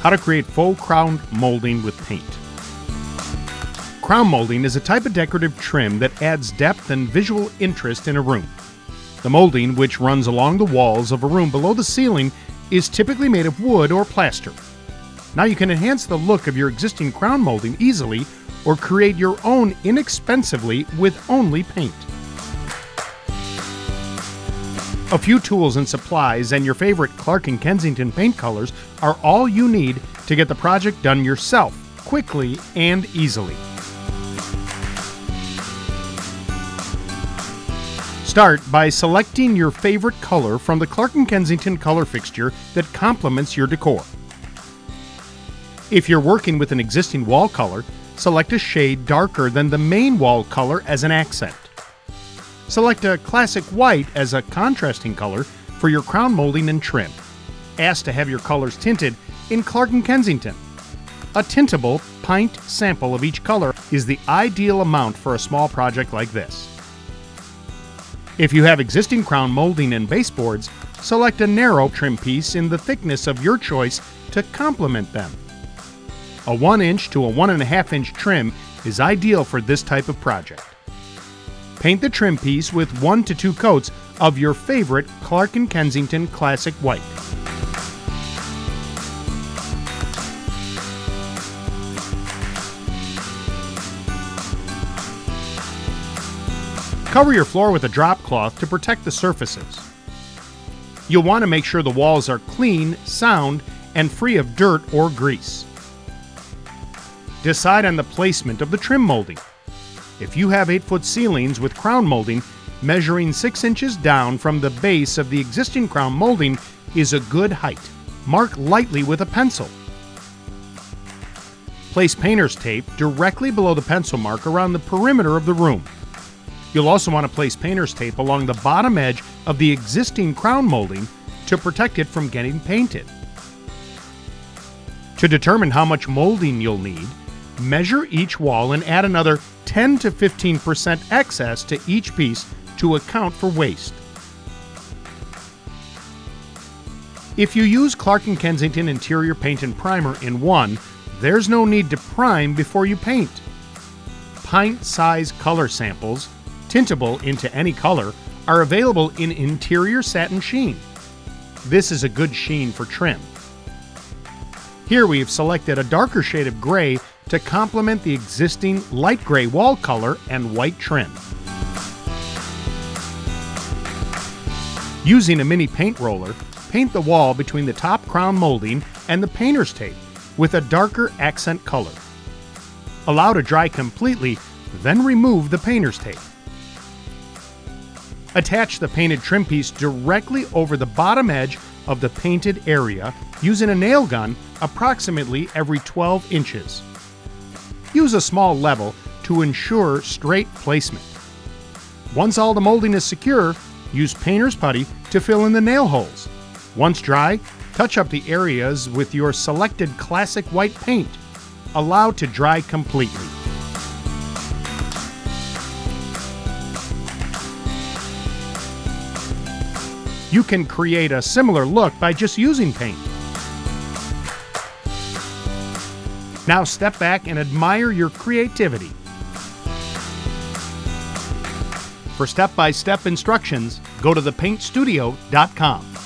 How to create faux crown molding with paint. Crown molding is a type of decorative trim that adds depth and visual interest in a room. The molding, which runs along the walls of a room below the ceiling, is typically made of wood or plaster. Now you can enhance the look of your existing crown molding easily or create your own inexpensively with only paint. A few tools and supplies and your favorite Clark & Kensington paint colors are all you need to get the project done yourself, quickly and easily. Start by selecting your favorite color from the Clark & Kensington color fixture that complements your decor. If you're working with an existing wall color, select a shade darker than the main wall color as an accent. Select a classic white as a contrasting color for your crown molding and trim. Ask to have your colors tinted in Clark & Kensington. A tintable pint sample of each color is the ideal amount for a small project like this. If you have existing crown molding and baseboards, select a narrow trim piece in the thickness of your choice to complement them. A 1 inch to a 1.5 inch trim is ideal for this type of project. Paint the trim piece with one to two coats of your favorite Clark & Kensington Classic White. Cover your floor with a drop cloth to protect the surfaces. You'll want to make sure the walls are clean, sound, and free of dirt or grease. Decide on the placement of the trim molding. If you have 8 foot ceilings with crown molding, measuring 6 inches down from the base of the existing crown molding is a good height. Mark lightly with a pencil. Place painter's tape directly below the pencil mark around the perimeter of the room. You'll also want to place painter's tape along the bottom edge of the existing crown molding to protect it from getting painted. To determine how much molding you'll need, measure each wall and add another 10 to 15% excess to each piece to account for waste. If you use Clark & Kensington Interior Paint and Primer in one, there's no need to prime before you paint. Pint-size color samples, tintable into any color, are available in interior satin sheen. This is a good sheen for trim. Here we have selected a darker shade of gray to complement the existing light gray wall color and white trim. Using a mini paint roller, paint the wall between the top crown molding and the painter's tape with a darker accent color. Allow to dry completely, then remove the painter's tape. Attach the painted trim piece directly over the bottom edge of the painted area using a nail gun approximately every 12 inches. Use a small level to ensure straight placement. Once all the molding is secure, use painter's putty to fill in the nail holes. Once dry, touch up the areas with your selected classic white paint. Allow to dry completely. You can create a similar look by just using paint. Now step back and admire your creativity. For step by step instructions, go to thepaintstudio.com.